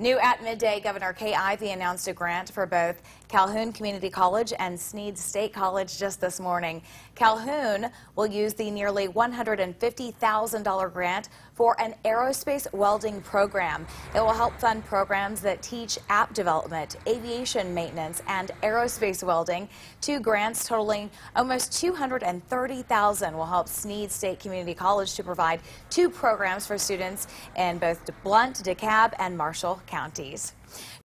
New at midday, Governor Kay Ivey announced a grant for both Calhoun Community College and Snead State College just this morning. Calhoun will use the nearly $150,000 grant for an aerospace welding program. It will help fund programs that teach app development, aviation maintenance, and aerospace welding. Two grants totaling almost 230,000 will help Snead State Community College to provide two programs for students in both Blount, DeKalb, and Marshall counties.